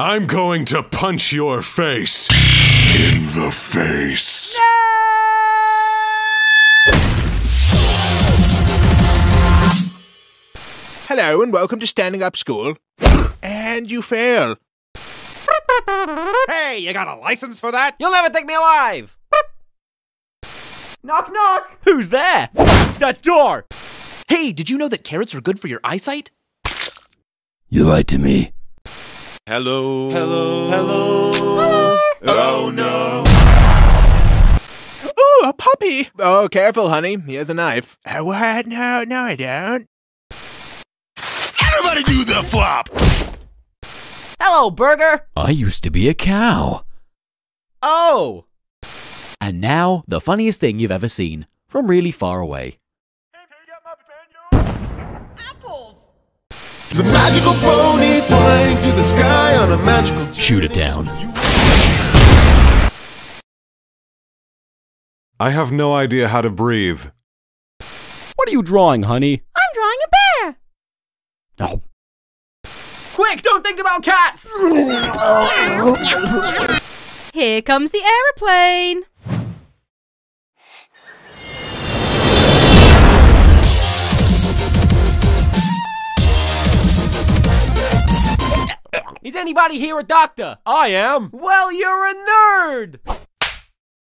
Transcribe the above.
I'm going to punch your face. In the face. No! Hello and welcome to Standing Up School. and you fail. Hey, you got a license for that? You'll never take me alive! Knock, knock. Who's there? That door! Hey, did you know that carrots are good for your eyesight? You lied to me. Hello. Hello. Hello. Hello. Oh no. Ooh, a puppy! Oh, careful, honey. He has a knife. Uh, what? No, no, I don't. Everybody do the flop. Hello, Burger! I used to be a cow. Oh! And now, the funniest thing you've ever seen from really far away. It's a magical pony flying to the sky on a magical Shoot it down. I have no idea how to breathe. What are you drawing, honey? I'm drawing a bear. Oh, Quick, don't think about cats! Here comes the aeroplane. Anybody here a doctor? I am. Well, you're a nerd!